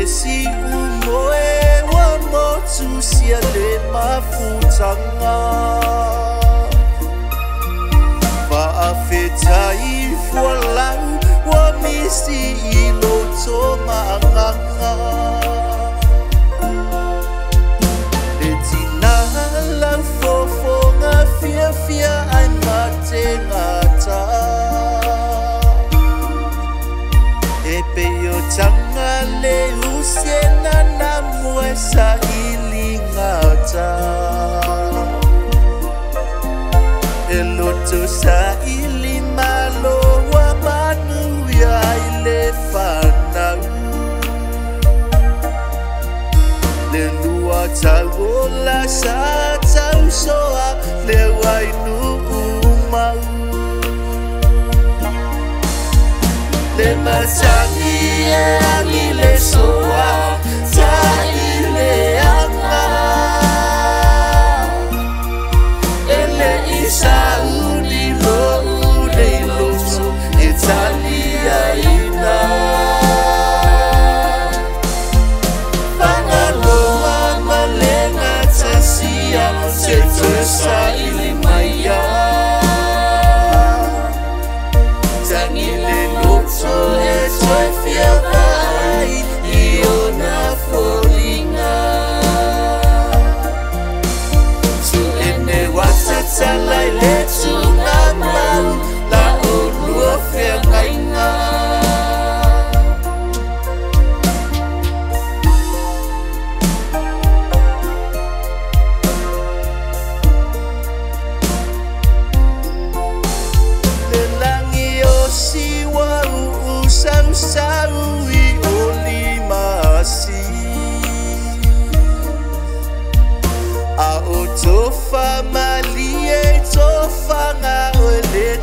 那是我们万马祖先的埋骨场啊！把发财富来，我们是一路走马啊！Tanga le usiena na mue sa ili ngata E sa ili malo wa manu ya ile whanau Le lua tau sa tau soa le wainu Masangi e ali le soa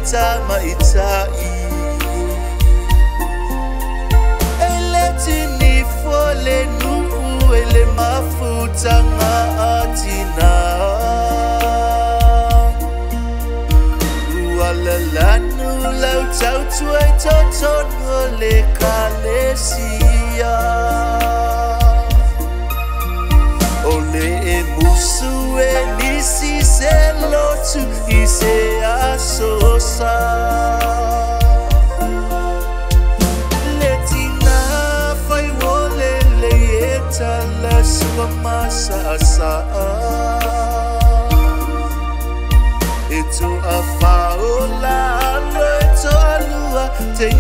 le tama i tai E le tini fole nu e le mafuta ngā atina. Ua lanu lau tau tuai totono le kalesia. O le e musu e nisi se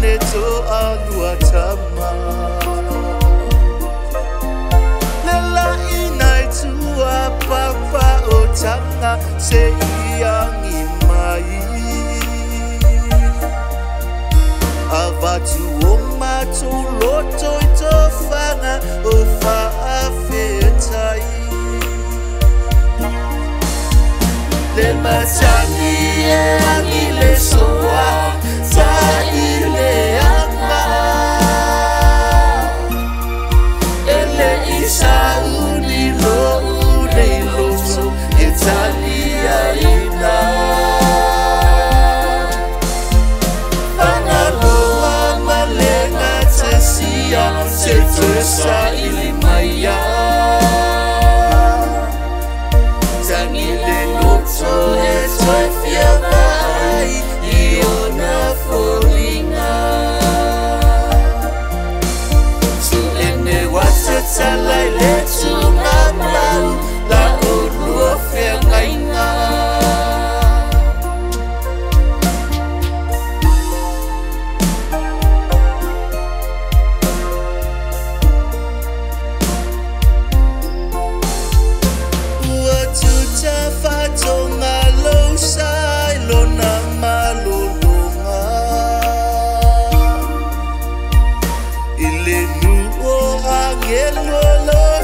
E to alua tama Lela ina e tua papa o tanga De más chapié ni le soa salirle atrás Él le hizo un hilo de rojo el tal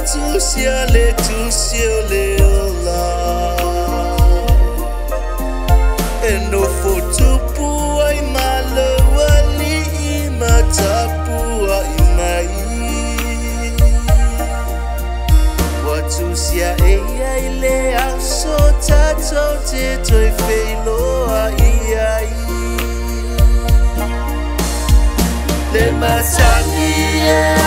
tousi ale, tousi ole ola E nou fotou pou a ima le wali Ima tapu a ima i Wa tousi a e ya ile a So tato te toi feilo a iya i Le masaki e.